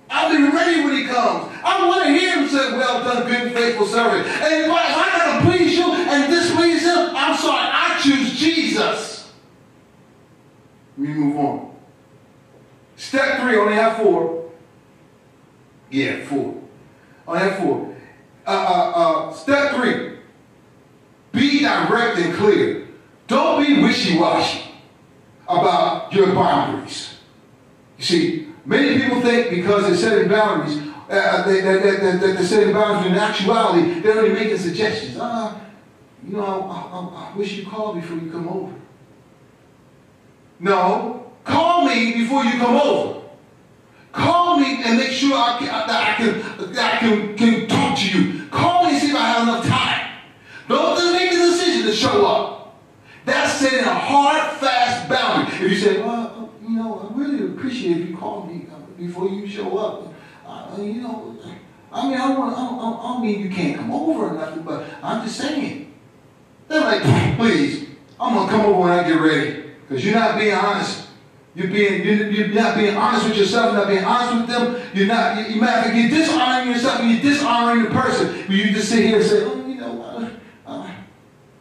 I'll be ready when he comes. I want to hear him say, well done, good and faithful servant. And if I, I got to please you and displease him, I'm sorry, I choose Jesus. Let me move on. Step three, only have four. Yeah, four. On have four. Uh, uh, uh, step three. Be direct and clear. Don't be wishy-washy about your boundaries. You see, many people think because they're setting boundaries, uh, they, they, they, they, they're setting boundaries in actuality, they're only making suggestions. Uh, you know, I, I, I wish you called before you come over. No, call me before you come over. Call me and make sure I can, that I can, that I can, can talk to you. Call me and see if I have enough time. Don't just make the decision to show up. That's setting a hard, fast boundary. If you say, well, you know, I really appreciate if you call me uh, before you show up. Uh, you know, I mean, I don't, want, I, I don't mean you can't come over or nothing, but I'm just saying. They're like, please, I'm going to come over when I get ready. Because you're not being honest. You're being you're, you're, not being honest with yourself. You're not being honest with them. You're not. You, you of you're dishonoring yourself. And you're dishonoring the person. But you just sit here and say, oh, you know, uh, uh.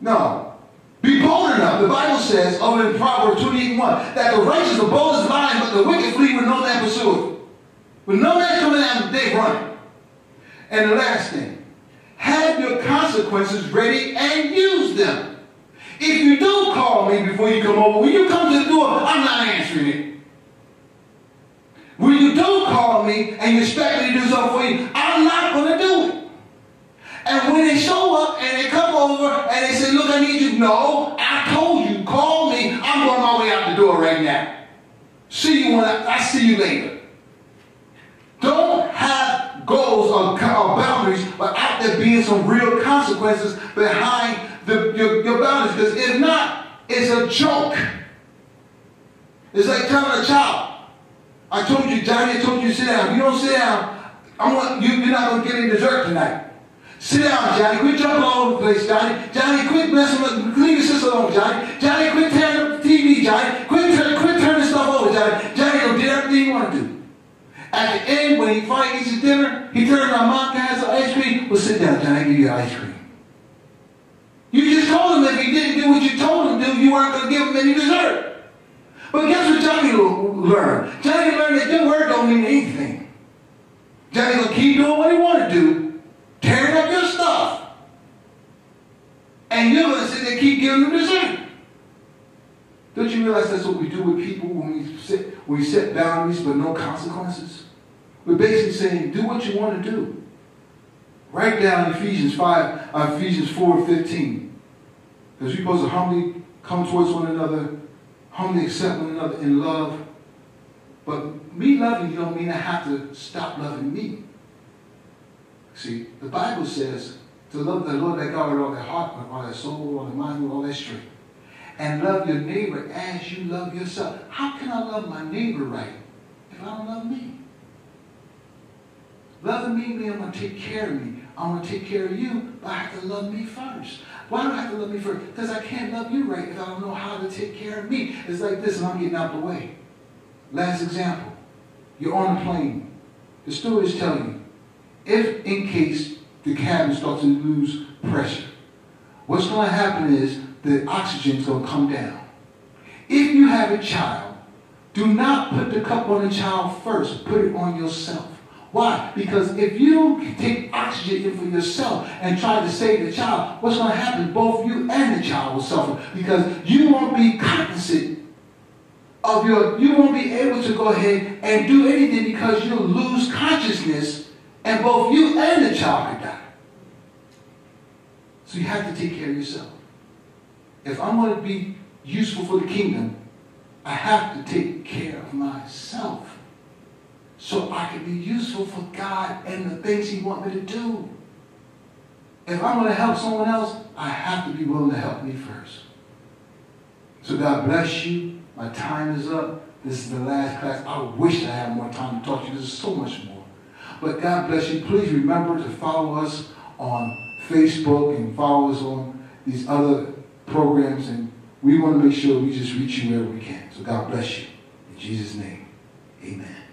no. Be bold enough. The Bible says over in Proverbs 28 1 that the righteous are bold as lion, but the wicked flee with no man pursueth. With no man coming out, they run. And the last thing, have your consequences ready and use them. If you don't call me before you come over, when you come to the door, I'm not answering it. When you don't call me and you expect me to do something for you, I'm not going to do it. And when they show up and they come over and they say, look, I need you. No, I told you, call me. I'm going my way out the door right now. See you when I, I see you later. Don't have goals or, boundaries, but out there being some real consequences behind the, your, your boundaries. Because if not, it's a joke. It's like telling a child, I told you, Johnny, I told you to sit down. If you don't sit down, I want you, you're not going to get any dessert tonight. Sit down, Johnny. Quit jumping all over the place, Johnny. Johnny, quit messing with, leave your sister alone, Johnny. Johnny, quit tearing up the TV, Johnny. Quit, quit turning stuff over, Johnny. Johnny, you did everything you want to do. At the end, when he finally eats his dinner, he turns around, Mom, can I have some ice cream? Well, sit down, Johnny. I give you ice cream. You just told him if he didn't do what you told him to do, you weren't going to give him any dessert. But guess what Johnny learned? Johnny learned that your word don't mean anything. Johnny going to keep doing what he want to do, tearing up your stuff. And you're going to sit there and keep giving him dessert. Don't you realize that's what we do with people when we set, we set boundaries but no consequences? We're basically saying, do what you want to do. Write down Ephesians 5, uh, Ephesians 4, 15. Because we're supposed to humbly come towards one another, humbly accept one another in love. But me loving you don't mean I have to stop loving me. See, the Bible says to love the Lord thy God with all their heart, with all their soul, with all their mind, with all their strength. And love your neighbor as you love yourself. How can I love my neighbor right if I don't love me? Loving me means I'm going to take care of me. I'm going to take care of you, but I have to love me first. Why do I have to love me first? Because I can't love you right if I don't know how to take care of me. It's like this, and I'm getting out the way. Last example. You're on a plane. The steward is telling you, if in case the cabin starts to lose pressure, what's going to happen is the oxygen is going to come down. If you have a child, do not put the cup on the child first. Put it on yourself. Why? Because if you take oxygen in for yourself and try to save the child, what's going to happen? Both you and the child will suffer because you won't be cognizant of your, you won't be able to go ahead and do anything because you'll lose consciousness and both you and the child could die. So you have to take care of yourself. If I'm going to be useful for the kingdom, I have to take care of myself so I can be useful for God and the things he wants me to do. If I'm going to help someone else, I have to be willing to help me first. So God bless you. My time is up. This is the last class. I wish I had more time to talk to you. There's so much more. But God bless you. Please remember to follow us on Facebook and follow us on these other programs. And we want to make sure we just reach you wherever we can. So God bless you. In Jesus' name, amen.